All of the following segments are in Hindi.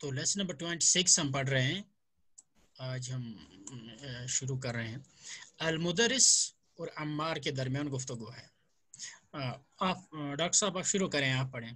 तो लेसन नंबर 26 हम पढ़ रहे हैं। आज हम शुरू कर रहे हैं। अल मुदरिस और अम्मार के दरमियान गुफ्तगू है अ, आप अ, डॉक्टर साहब आप शुरू करें आप पढ़ें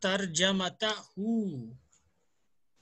तर्जमतहू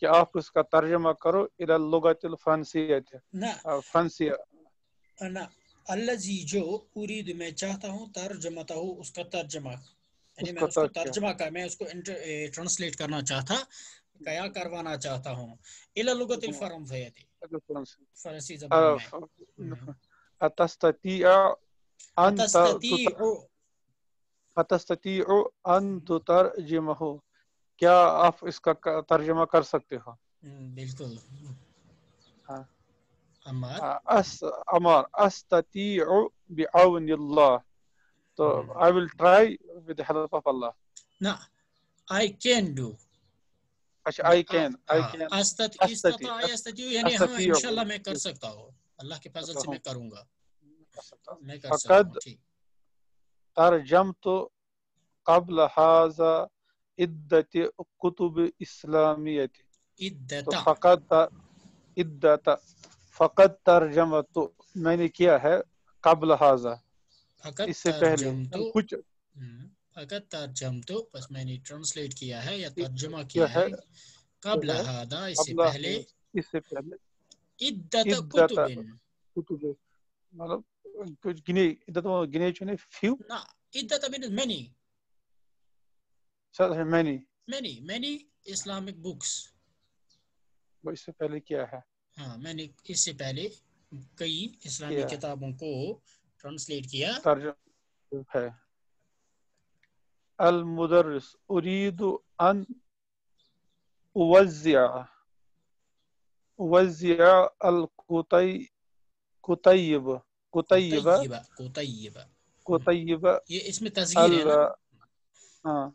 कि आप उसका तर्जमा करो इला लुगतिल फ्रांसिया ना। अल्लजी जो उरीद मैं चाहता हूँ उसका तर्जमा। यानी मैं उसका तर्जमा। तर्जमा कर मैं उसको ट्रांसलेट करना चाहता क्या करवाना चाहता हूँ। इला लुगतिल फरंसियती फारसी जबान में। अतस्ततिया अन अतस्ततिया अन तुतरजिमहु। क्या आप इसका तर्जमा कर सकते हो? हम्म, बिल्कुल। हाँ। अमर? हम्म। हाँ, अस्तती तो I will try with help of Allah ना आई कैन डू अच्छा आई कैन आई कैन यानी हाँ, इंशाल्लाह मैं कर सकता हूँ। अल्लाह फजल से मैं करूँगा। मैं कर सकता हूँ ठीक। तर्जम तो इद्दत कुतुब फ़कत फ़कत तो मैंने किया है कबल हाजा इससे पहले कुछ फ़कत तर्जम तो बस मैंने ट्रांसलेट किया है या तर्जमा किया है कबल इससे पहले इससे पहले इद्दत कुतुब मतलब कुछ गिने इद्दत गिने चुने फ्यू ना इद्दत मेनी सर मैंने मेनी मेनी इस्लामिक बुक्स वो इससे पहले किया है? हाँ मैंने इससे पहले कई इस्लामी किया। किताबों को ट्रांसलेट किया। है। अल मुदर्रिस उरीदु अन उवज़्ज़िअ उवज़्ज़िअ अल कुतै कुतैब कुतैब कुतैयबा कुतैब ये इसमें तस्वीर है ना? हाँ।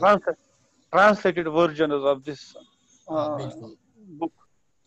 trans- translated versions of this हाँ, uh, बिल्कुल book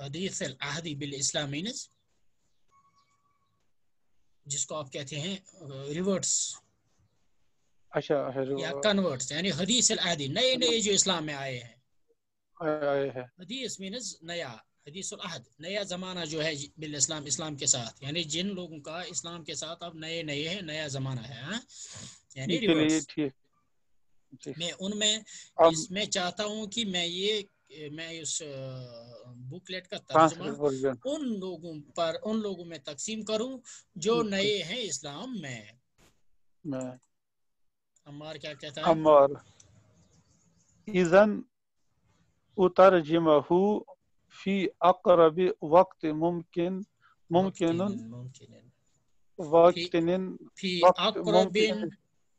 हदीस अहदी बिल इस्लाम means जिसको आप कहते हैं रिवर्ट्स अच्छा अच्छा या जो कन्वर्ट्स यानी हदीस अहदी नए नए जो इस्लाम में आए हैं आए आए हैं हदीस मीनस नया हदीस अहद नया ज़माना जो है बिल इस्लाम इस्लाम के साथ। यानी जिन लोगों का इस्लाम के साथ अब नए नए है नया ज़माना है हाँ? यानी मैं उनमें इसमें चाहता हूँ कि मैं ये मैं उस बुकलेट का ट्रांसलेट तर्जुमा उन लोगों पर उन लोगों में तकसीम करूँ जो नए हैं इस्लाम में। में अम्मार क्या कहता है? अमर इज़न उतरजिमहु फी अक़रब वक्त मुमकिन मुमकिन मुमकिन वक्तिन फी वक्त अक़रबिन मुमकिन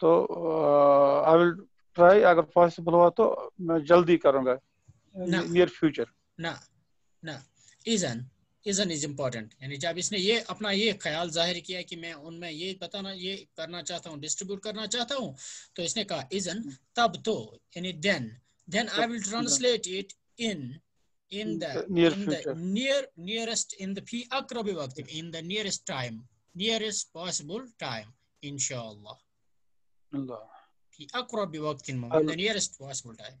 तो आई विल ट्राई अगर पॉसिबल हुआ तो मैं जल्दी करूंगा ना। नियर फ्यूचर ना ना इजन इजन इज इम्पोर्टेंट यानी जब इसने ये अपना ये ख्याल जाहिर किया कि मैं उनमें ये बताना ये करना चाहता हूँ डिस्ट्रीब्यूट करना चाहता हूँ तो इसने कहा इजन तब तो यानी then then I will translate it in in the Near in future. the near nearest in the fi aqrab waqt in the nearest time nearest possible time inshallah Allah fi aqrab waqt in Al- the nearest possible time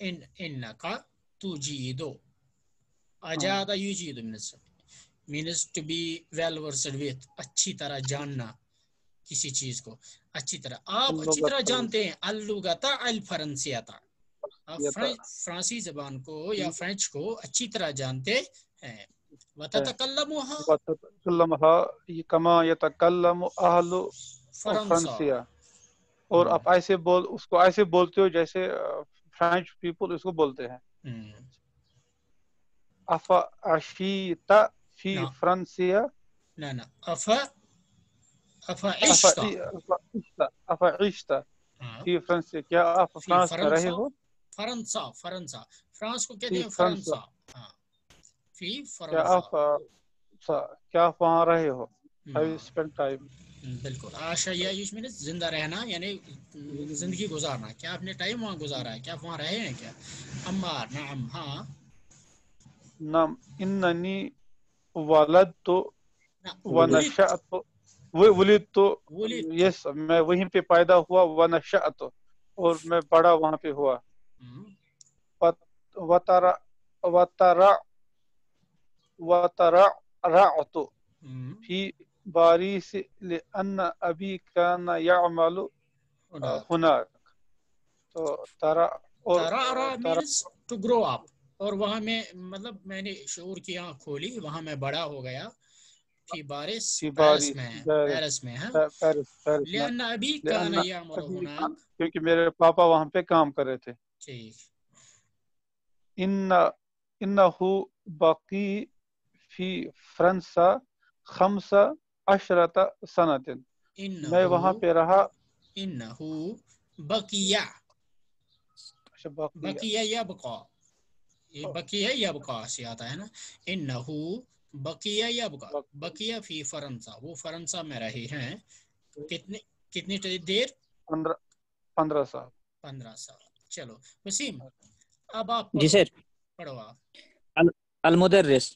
in innaka tujidu ajada yujidu means means to be well versed with अच्छी तरह जानना किसी चीज को अच्छी तरह आप अच्छी तरह लुगत- जानते हैं अल्लुगता अल फरंसियाता आप ये फ्रेंच फ्रांसी जबान को या फ्रेंच को अच्छी तरह जानते हैं फ्रांसिया। और आप ऐसे बोल उसको ऐसे बोलते हो जैसे फ्रेंच पीपल इसको बोलते हैं। हम्म। अशीता फ़ी फ्रांसिया। हाँ। क्या आप फ्रांस रहे हो? François François. फ्रांस को कहते हैं फ्रांसा। हाँ फ़ी क्या आप क्या आप वहाँ रहे हो? हम्म, हैव स्पेंड टाइम बिल्कुल। आशा या मीन ज़िंदा रहना यानी ज़िंदगी गुजारना। क्या आपने टाइम वहाँ गुजारा है? क्या आप वहाँ रहे हैं क्या? अम्मार नाम हाँ। नाम इन्ननी वलदतु ना, वनशअतु वलिदतु वलिद यस मैं वहीं पे पैदा हुआ वनशअतु और मैं बड़ा वहाँ पे हुआ। हम्म, वतरा वतरा बारिश लअन अबी कान और वहाँ में मतलब मैंने शोर की आँख खोली वहाँ मैं बड़ा हो गया बारिश में पेरिस में है क्योंकि मेरे पापा वहाँ पे काम कर रहे थे ठीक फ़ी फ्रंसा खमसा अशरत सनत मैं वहाँ पे रहा इन्नहु बकिया बकिया या बका बकिया या बका से आता है ना इन्नहु बकिया या बका बकिया फ़ी फरंसा वो फरंसा में रहे हैं कितने कितनी देर पंद्रह पंद्रह साल पंद्रह साल चलो वसीम अब आप जी सर पढ़ो आप अल, मुदर्रिस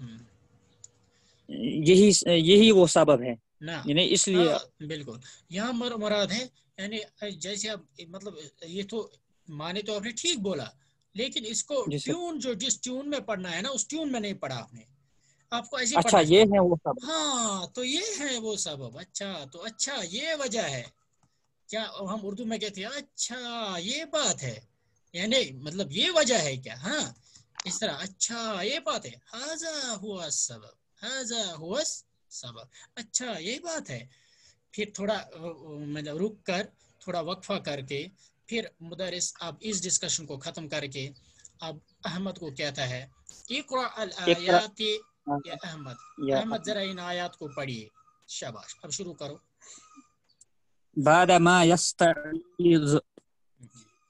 हम्म, यही यही वो सबब है ना यानी इसलिए हाँ, बिल्कुल यहाँ मर मुराद है यानी जैसे अब मतलब ये तो माने तो आपने ठीक बोला लेकिन इसको जी सर। ट्यून जो जिस ट्यून में पढ़ना है ना उस ट्यून में नहीं पढ़ा आपने आपको ऐसे अच्छा पढ़ना ये चाहिए। है वो सबब हाँ तो ये है वो सबब अच्छा तो अच्छा ये वजह है क्या हम उर्दू में कहते हैं अच्छा ये बात है यानी मतलब ये वजह है क्या? हाँ इस तरह। अच्छा ये बात है। हाजा हुआ सब। हाजा हुआ सब। अच्छा ये बात है। फिर थोड़ा मतलब रुक कर थोड़ा वक्फा करके फिर मुदरिस अब इस डिस्कशन को ख़त्म करके अब अहमद को कहता है हाँ। अहमद अहमद जरा इन आयात को पढ़िए। शाबाश। अब शुरू करो। बाद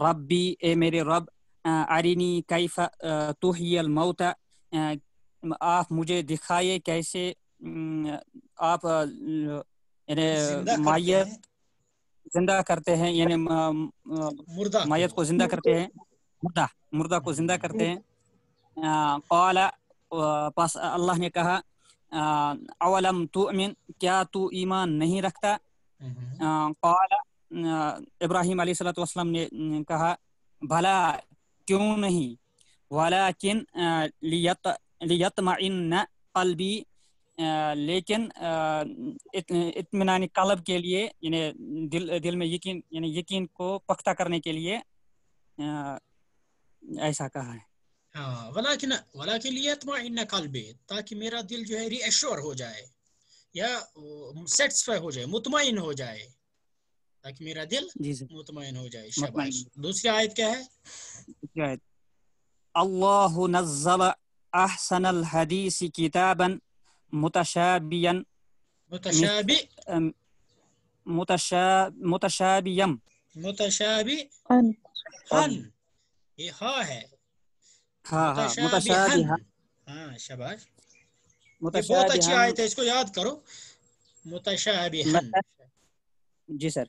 रब्बी ए मेरे रब अरिनी कैफ तुहियल मौत आप मुझे दिखाए कैसे आप मायत ज़िंदा करते हैं यानी मायत को ज़िंदा करते हैं मुर्दा मुर्दा को ज़िंदा करते हैं कौल बस अल्लाह ने कहा अवलम तुमिन क्या तू ईमान नहीं रखता कौल इब्राहिम अलैहिस्सलाम ने कहा, भला क्यों नहीं? वलाकिन लियत, लियतमइन्न कल्बी लेकिन इत्मीनान कल्ब के लिए, यानी दिल दिल में यकीन, यानी यकीन को पख्ता करने के लिए ऐसा कहा है। हाँ वलाकिन वलाकिन लियतमइन्न कल्बी, ताकि मेरा दिल जो है रीअश्योर हो जाए, या सेटिस्फाई हो जाए मुतमइन हो जाए। ताकि मेरा दिल मुतमइन हो जाए शाबाश। दूसरी आयत क्या है? अल्लाह नज़्ज़ल अहसनल हदीस किताबन मुतशाबियन मुतशाबि मुतशा मुतशाबियम। मुतशाबि अन। हन ये हा है। हाँ हाँ हाँ। शाबाश। बहुत अच्छी आयत है इसको याद करो। मुतशाबिहन जी सर।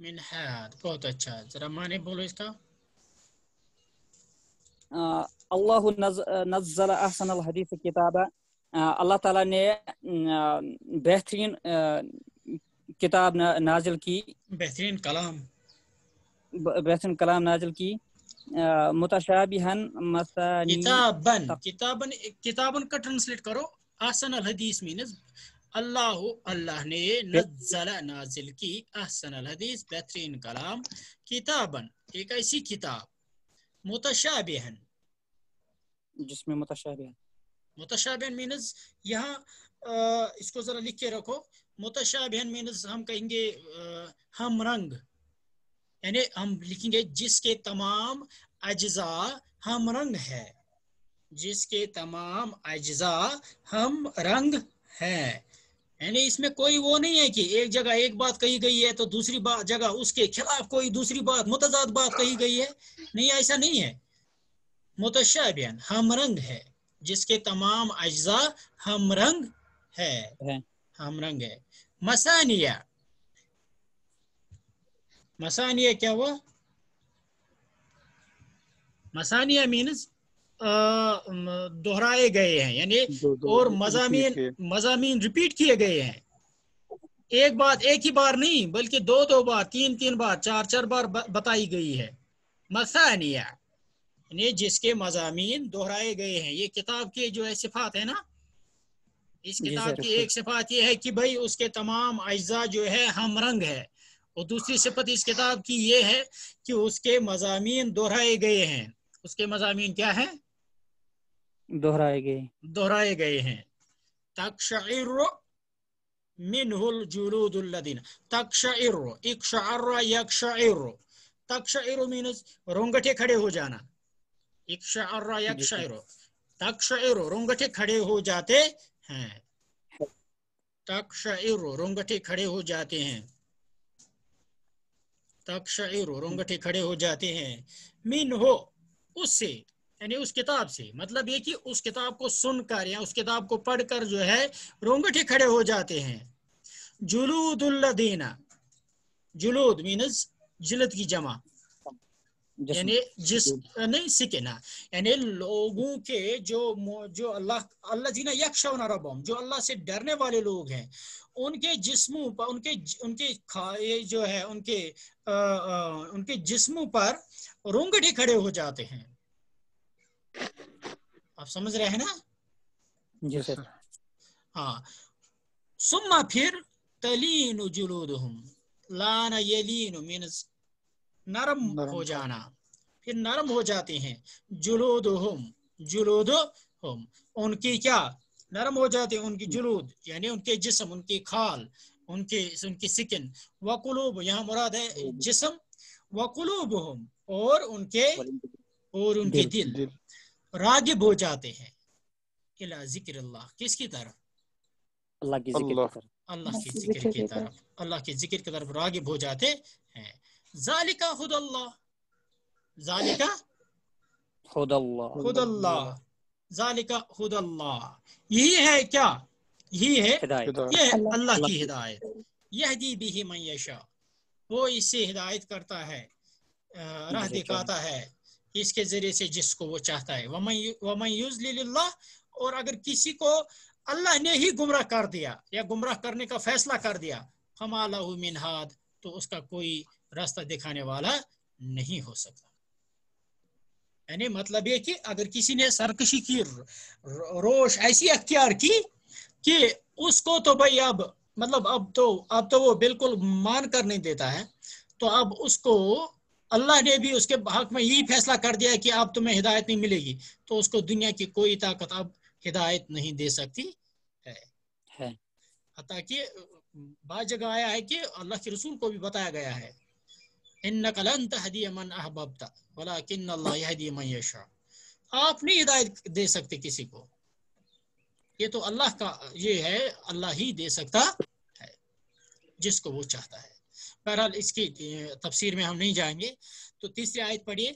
मिनहाज बहुत अच्छा जरा माने बोलो इसका। अल्लाह नज़ल अहसन अल हदीस किताबा। अल्लाह ताला ने बेहतरीन किताब नाजिल की। बेहतरीन कलाम। बेहतरीन कलाम नाजिल की। मुतशाबिहन मसानी किताबन किताबन किताबन का ट्रांसलेट करो। अहसन अल हदीस मींस अल्लाह अल्लाह ने नज़्ज़ल नाजिल की अहसन हदीस बेहतरीन कलाम किताबन एक ऐसी किताब मुतशाबिहन। जिसमें मुतशाबिहन। मुतशाबिहन मीनस यहाँ इसको जरा लिख के रखो। मुतशाबिहन मीनस हम कहेंगे हम रंग। यानी हम लिखेंगे जिसके तमाम अज्जा हम रंग है। जिसके तमाम अज्जा हम रंग है। यानी इसमें कोई वो नहीं है कि एक जगह एक बात कही गई है तो दूसरी बात जगह उसके खिलाफ कोई दूसरी बात मुतजाद बात कही गई है। नहीं ऐसा नहीं है। मुतशाबिहन हम रंग है। जिसके तमाम अज्जा हम रंग है। है। हम रंग है। मसानिया मसानिया क्या हुआ? मसानिया मीन्स दोहराए गए हैं यानी और के- मजामीन रिपीट किए गए हैं। एक बात एक ही बार नहीं बल्कि दो दो बार तीन तीन बार चार चार बार बताई गई है। मसानिया यानी जिसके मजामी दोहराए गए हैं। ये किताब के जो है सिफात है ना? इस किताब की एक सिफात ये है कि भाई उसके तमाम अज्जा जो है हम रंग है। और दूसरी सिफत इस किताब की ये है कि उसके मजामी दोहराए गए हैं। उसके मजामी क्या है? दोहराए गए। दोहराए गए हैं। तकशइर मिनहुल जुलूदुल्लदीन। तकशइर इकशअर यकशइर तकशइर मींस रोंगटे खड़े हो जाना। इकशअर यकशइर तकशइर रोंगटे खड़े हो जाते हैं। तकशइर रोंगटे खड़े हो जाते हैं। तकशइर रोंगटे खड़े हो जाते हैं। मिन हो उससे यानी उस किताब से। मतलब ये कि उस किताब को सुनकर या उस किताब को पढ़कर जो है रोंगटे खड़े हो जाते हैं। जुलूदुल्लदीना जुलूद मीनस जिलद की जमा। यानी जिस नहीं सिकेना। यानी लोगों के जो जो अल्लाह अल्लाह जीना यक्षवना रबम जो अल्लाह से डरने वाले लोग हैं उनके जिस्मों पर उनके उनके खा ये जो है उनके आ, आ, उनके जिस्मों पर रोंगटे खड़े हो जाते हैं। आप समझ रहे हैं ना? जी सर। हाँ। सुम्मा फिर तलीन जुलूदहुम लाना यलीन मीन्स नरम नरम हो। जाना। फिर नरम हो जाते हैं। जुलूदहुम जुलूदहुम। उनकी क्या? नरम हो जाते हैं उनकी जुलूद यानी उनके जिस्म उनकी खाल उनके उनकी सिकिन वकुलूब यहाँ मुराद है जिस्म। वकुलूबहुम और उनके और उनके दिल। दिल। दिल। रागिब हो जाते हैं। इला ज़िक्र अल्लाह किसकी तरफ़? अल्लाह की ज़िक्र अल्लाह। की ज़िक्र की तरफ़। अल्लाह के ज़िक्र की तरफ़ रागिब हो जाते हैं। जालिका हुदल्लाह। जालिका? खुदल्लाह हुदल्लाह। जालिका हुदल्लाह। यही है क्या? यही है। ये अल्लाह- अल्लाह की अल्लाह हिदायत। यहदी बिही मन यशा। वो इससे हिदायत करता है राह दिखाता है। इसके ज़रिए से जिसको वो चाहता है। वमन यु- वमन युज़लिल्लाह और अगर किसी को अल्लाह ने ही गुमराह कर दिया, या गुमराह करने का फैसला कर दिया फमा लहु मिन तो उसका कोई रास्ता दिखाने वाला नहीं हो सकता। यानी मतलब ये कि अगर किसी ने सरकशी की रोश ऐसी अख्तियार की कि उसको तो भाई अब मतलब अब तो अब तो वो बिल्कुल मान कर नहीं देता है तो अब उसको अल्लाह ने भी उसके हक में यही फैसला कर दिया कि आप तुम्हें हिदायत नहीं मिलेगी। तो उसको दुनिया की कोई ताकत अब हिदायत नहीं दे सकती है। है। कि बाद जगह आया है कि अल्लाह के रसूल को भी बताया गया है। आप नहीं हिदायत दे सकते किसी को। ये तो अल्लाह का ये है अल्लाह ही दे सकता है जिसको वो चाहता है। बहरहाल इसकी अ, तफसीर में हम नहीं जाएंगे तो तीसरी आयत पढ़िए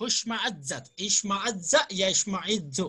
हुश्मअज्जत इश्मअज्ज या इश्मअज्जु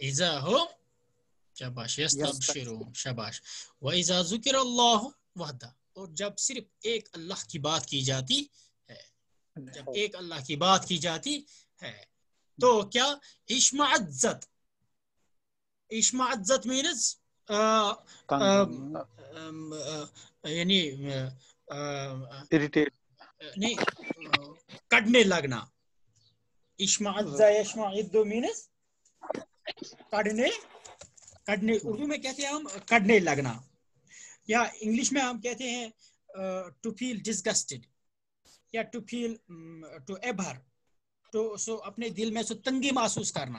इजा व इजा ज़ुकिर अल्लाह वहदा और जब सिर्फ़ एक अल्लाह की बात की जाती है जब एक अल्लाह की बात की जाती है तो क्या इश्माअज्जत इश्माजत मीनस यानी इरिटेट नहीं कटने लगना। यश्मअज्जु कटने कटने उर्दू में कहते हैं हम कटने लगना। या इंग्लिश में हम कहते हैं टू फील डिसगस्टेड या टू फील टू एभर तो सो अपने दिल में सो तंगी महसूस करना।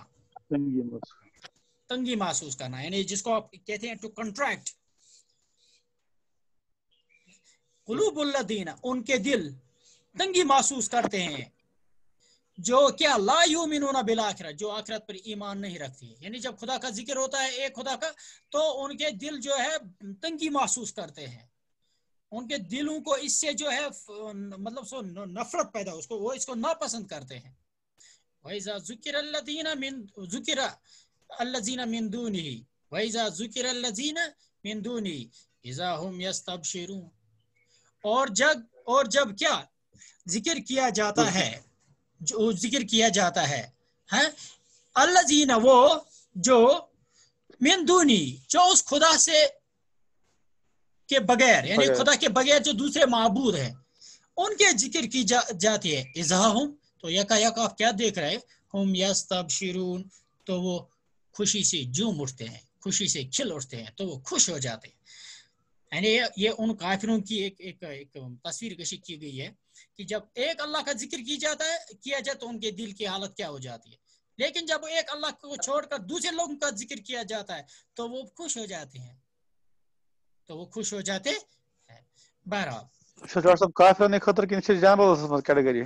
तंगी महसूस। करना। यानी जिसको आप कहते हैं टू कंट्रैक्ट कुलूबुल्लदीना उनके दिल। तंगी महसूस करते हैं। जो क्या ला युमिनूना बिल आखिरत, जो आखिरत पर ईमान नहीं रखती। यानी जब खुदा का ज़िक्र होता है एक खुदा का तो उनके दिल जो है, तंगी महसूस करते हैं। उनके दिलों को इससे जो है मतलब सो नफरत पैदा, उसको, वो इसको नापसंद करते हैं। और जब और जब क्या ज़िक्र किया जाता है। जो ज़िक्र किया जाता है हैं? अल्लजीना वो जो मिन जो उस खुदा से के बगैर यानी खुदा के बगैर जो दूसरे माबूद हैं उनके ज़िक्र की जा, जाती है। इजहा हम तो यका यक आप क्या देख रहे हैं? हम यस्तबशिरून तो वो खुशी से जूम उठते हैं खुशी से खिल उठते हैं तो वो खुश हो जाते हैं। यानी ये, ये उन काफिरों की एक एक, एक तस्वीर कशी की गई है कि जब एक अल्लाह का ज़िक्र की जाता है किया जाए तो उनके दिल की हालत क्या हो जाती है। लेकिन जब एक अल्लाह को छोड़कर दूसरे लोगों का ज़िक्र किया जाता है तो वो खुश हो जाते हैं। तो वो खुश हो जाते हैं। बहरहाल। काफिर ने खतर की कैटेगरी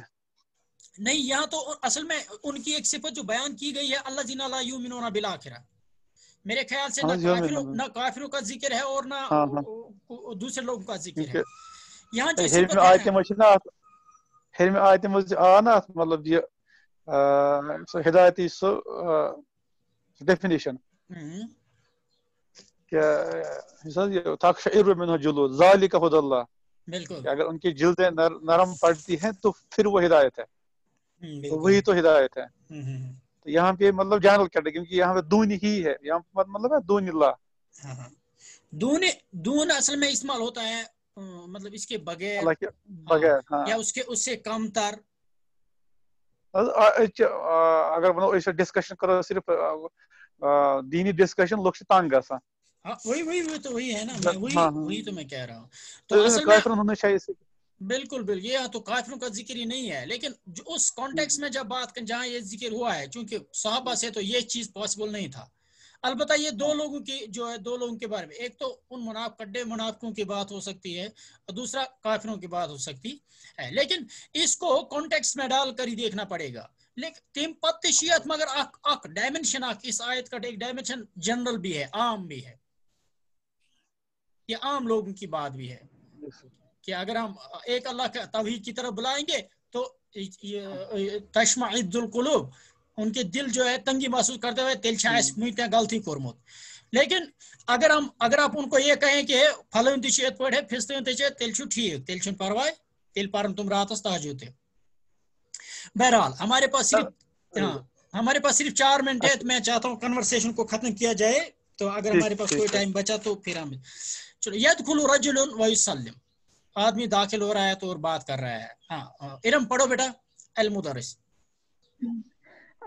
नहीं यहाँ तो असल में उनकी एक सिफत जो बयान की गई है अल्लाह जिना ला युमिनूना बिल आखिरा। मेरे ख्याल से ना हाँ जी, हाँ, काफिरों हाँ। ना काफिरों का ज़िक्र है और ना हाँ, हाँ। दूसरे लोगों का ज़िक्र है। है। यहाँ हम्म, क्या तकशइर मिनहु जुलूद ज़ालिका हुदल्लाह बिल्कुल अगर उनकी जिल्दें नर, नरम पड़ती हैं तो फिर वो हिदायत है तो वही तो हिदायत है तो यहाँ पे मतलब जानल कैटे क्योंकि यहाँ पे दून ही है यहाँ मतलब है दून अल्लाह हाँ दून दून असल में इस्तेमाल होता है मतलब इसके बगैर बगैर हाँ। या उसके उससे कमतर अ- अ- अगर मतलब ऐसे डिस्कशन करो सिर्फ़ दीनी डिस्कशन लोग तंग गसान हाँ वही वही वही तो वही है ना मैं हाँ, वही हाँ। वही तो मैं कह रहा हूँ। तो असल में उन्होंने शायद बिल्कुल बिल्कुल ये तो काफिरों का ज़िक्र ही नहीं है लेकिन उस कॉन्टेक्स्ट में जब बात कर जहाँ ये ज़िक्र हुआ है क्योंकि साहबा से तो ये चीज़ पॉसिबल नहीं था। अलबत्ता ये दो लोगों की जो है, दो लोगों के बारे में। एक तो उन मुनाफ कड्डे मुनाफिकों की बात हो सकती है, और दूसरा काफिरों की बात हो सकती है। लेकिन इसको कॉन्टेक्स्ट में डाल कर ही देखना पड़ेगा। लेकिन तिम पत्ते शियत, मगर अक अक डायमेंशन अक इस आयत का एक डायमेंशन जनरल भी है, आम भी है। ये आम लोगों की बात भी है कि अगर हम एक अल्लाह का तवहीद की तरफ़ बुलाएँगे तो तशमा कुलूब उनके दिल जो है तंगी महसूस करते हुए तिल मुझे गलती कोरमुत लेकिन अगर हम अगर आप उनको ये कहें कि फलन ये पे फिस्तन तिल ठीक तिल परवाह तिल पर तुम रात तहजुद बहरहाल हमारे पास सिर्फ़ हाँ हमारे पास सिर्फ़ चार मिनट है तो मैं चाहता हूँ कन्वर्सेशन को खत्म किया जाए तो अगर हमारे पास कोई टाइम बचा तो फिर हम चलो यद खुलू रजुल वसलम आदमी दाखिल हो रहा है तो और बात कर रहा है। हाँ इरम पढ़ो बेटा अलमुदरस।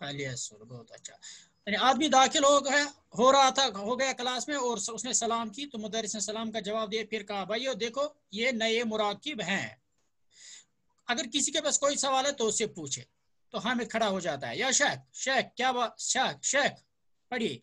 अलियसुर बहुत अच्छा यानी आदमी दाखिल हो गया हो रहा था हो गया क्लास में और उसने सलाम की तो मुदरस ने सलाम का जवाब दिया फिर कहा भाइयों देखो ये नए मुराकिब हैं अगर किसी के पास कोई सवाल है तो उससे पूछे तो हामिद खड़ा हो जाता है या शेख शेख क्या बात शेख शेख पढ़िए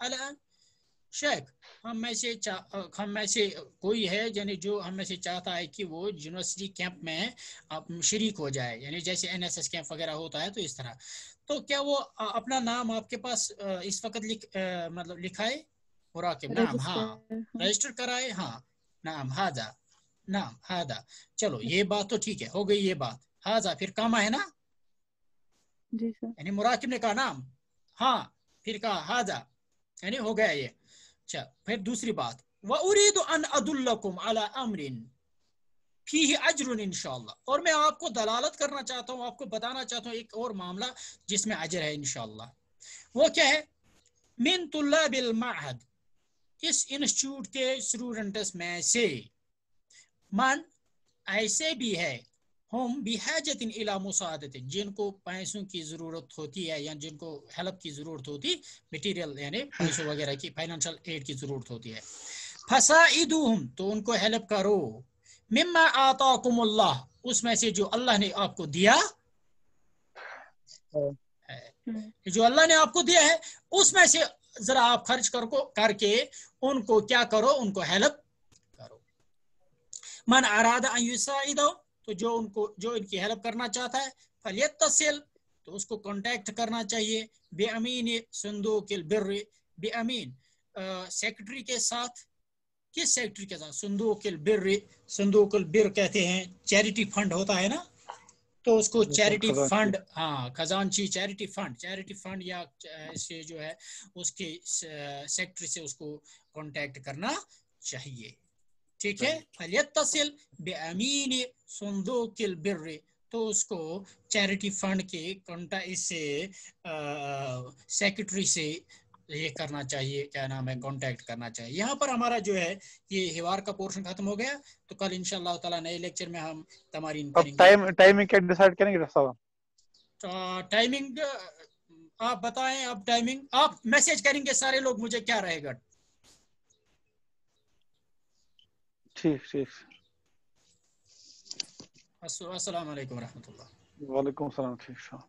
अलआन शेख हम में से हम में से कोई है यानी जो हम में से चाहता है कि वो यूनिवर्सिटी कैंप में शरीक हो जाए यानी जैसे एनएसएस कैंप वगैरह होता है तो इस तरह। तो क्या वो अपना नाम आपके पास इस वक्त लिख मतलब लिखा है? मुराकिब नाम हाँ। रजिस्टर रजिस्टर कराए हाँ। नाम हाजा। नाम हादा चलो ये बात तो ठीक है हो गई ये बात। हाजा फिर कामा है ना? यानी मुराकिब ने कहा नाम? हाँ फिर कहा हाजा। यानी हो गया ये। अच्छा फिर दूसरी बात, व उरीद अन अदुल्लकुम अला अमरिन। फीही अजरुन इंशाल्लाह और मैं आपको दलालत करना चाहता हूँ, आपको बताना चाहता हूँ एक और मामला जिसमें अजर है इंशाल्लाह वो क्या है? मिन तुल्लाबिल माहद। इस इंस्टीट्यूट के स्टूडेंट्स में से। मन ऐसे भी है हम बिहाजतिन इला मुसादत जिनको पैसों की ज़रूरत होती है या जिनको हेल्प की ज़रूरत होती मटेरियल यानी पैसों वगैरह की फाइनेंशियल एड की ज़रूरत होती है। फसाइदुहुम तो उनको हेल्प करो। मिम्मा आताकुमुल्लाह उसमें से जो अल्लाह ने आपको दिया जो अल्लाह ने आपको दिया है उसमें से जरा आप खर्च कर को करके उनको क्या करो उनको हेल्प करो। मन युसाइदो तो जो उनको जो इनकी हेल्प करना चाहता है फलियत तसिल तो उसको कांटेक्ट करना चाहिए। बेअमीन संदूक बिर बेअमीन सेक्रेटरी के साथ। किस सेक्रेटरी के साथ? संदूक बिर संदूक बिर कहते हैं। चैरिटी फंड होता है ना? तो उसको चैरिटी। फंड हाँ खजांची चैरिटी फंड चैरिटी फंड या से जो है उसके सेक्रेटरी से उसको कांटेक्ट करना चाहिए। ठीक है? फलियतसिल बेअमीन संदूकिल बिर तो उसको चैरिटी फंड के कंटा इससे सेक्रेटरी से ये करना चाहिए क्या नाम है कांटेक्ट करना चाहिए। यहाँ पर हमारा जो है ये हिवार का पोर्शन खत्म हो गया। तो कल इंशाल्लाह ताला नए लेक्चर में हम करेंगे। टाइम टाइमिंग क्या डिसाइड करेंगे डॉक्टर तो टाइमिंग आप बताएँ अब टाइमिंग आप मैसेज करेंगे सारे लोग मुझे क्या रहेगा? ठीक ठीक अस्सलाम वालेकुम रहमतुल्लाह वालेकुम सलाम ठीक है